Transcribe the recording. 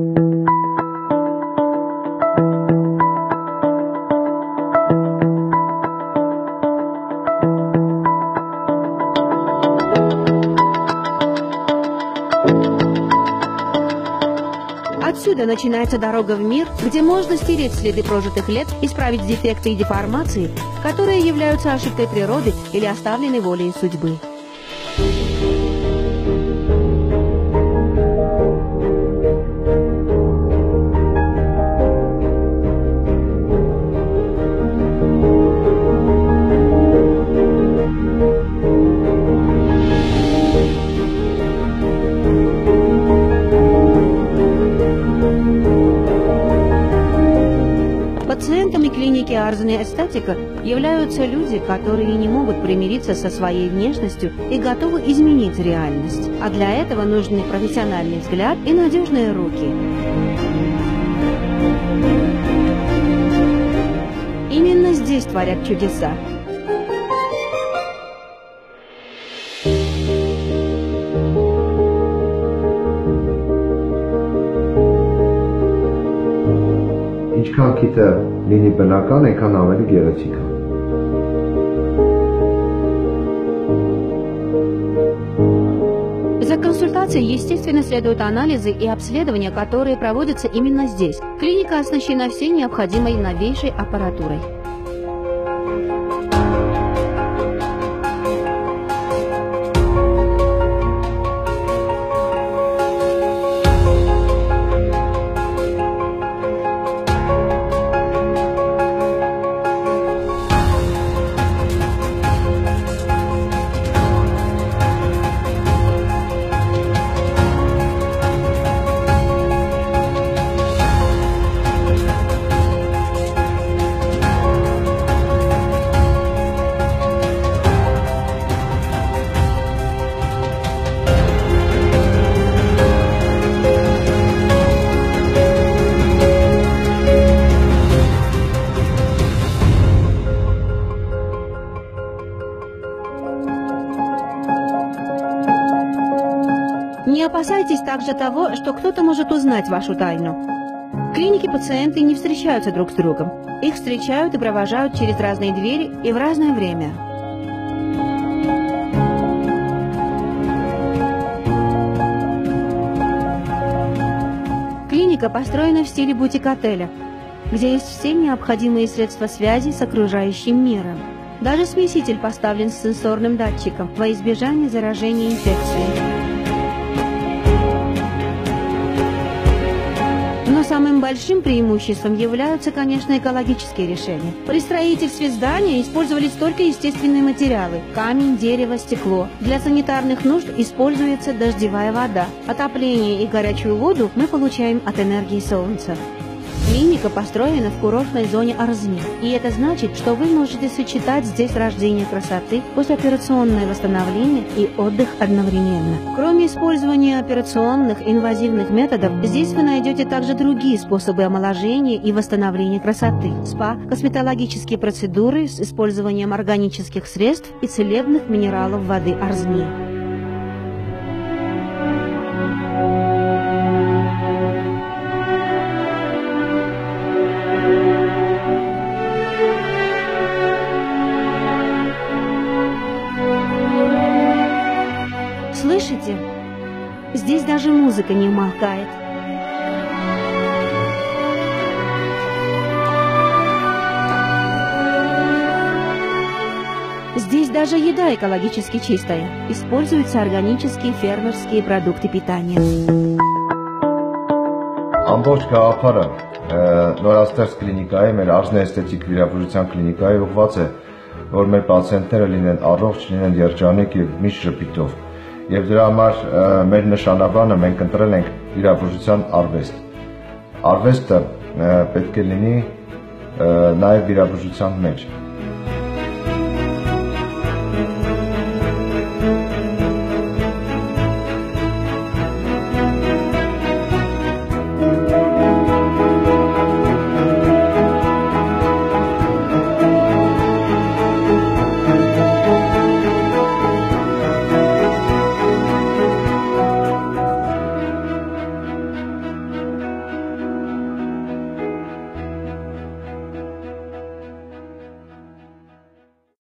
Отсюда начинается дорога в мир, где можно стереть следы прожитых лет, исправить дефекты и деформации, которые являются ошибкой природы или оставленной волей судьбы. Пациентами клиники Арзная эстетика являются люди, которые не могут примириться со своей внешностью и готовы изменить реальность. А для этого нужны профессиональный взгляд и надежные руки. Именно здесь творят чудеса. Ինչքան քիթը լինի բնական, այնքան ավելի գեղեցիկ է։ За консультацией, естественно, следуют анализы и обследования, которые проводятся именно здесь. Клиника оснащена всей необходимой новейшей аппаратурой. Не опасайтесь также того, что кто-то может узнать вашу тайну. В клинике пациенты не встречаются друг с другом. Их встречают и провожают через разные двери и в разное время. Клиника построена в стиле бутик-отеля, где есть все необходимые средства связи с окружающим миром. Даже смеситель поставлен с сенсорным датчиком во избежание заражения инфекцией. Большим преимуществом являются, конечно, экологические решения. При строительстве здания использовались только естественные материалы – камень, дерево, стекло. Для санитарных нужд используется дождевая вода. Отопление и горячую воду мы получаем от энергии солнца. Клиника построена в курортной зоне Арзни, и это значит, что вы можете сочетать здесь рождение красоты, послеоперационное восстановление и отдых одновременно. Кроме использования операционных инвазивных методов, здесь вы найдете также другие способы омоложения и восстановления красоты. СПА, косметологические процедуры с использованием органических средств и целебных минералов воды Арзни. Здесь даже музыка не умолкает. Здесь даже еда экологически чистая. Используются органические фермерские продукты питания. Ամբողջ գաղափարը նորաստեղծ կլինիկայի, մեր արժնե էսթետիկ վիրաբուժության կլինիկայի ուղղված է, որ մեր պացիենտները լինեն առողջ, լինեն երջանիկ եւ միշտ շփիտով։ Եվ դրա համար մեր նշանաբանը մենք ընտրել ենք վիրաբուժության արվեստ։ Արվեստը պետք է լինի նաեւ վիրաբուժության մեջ։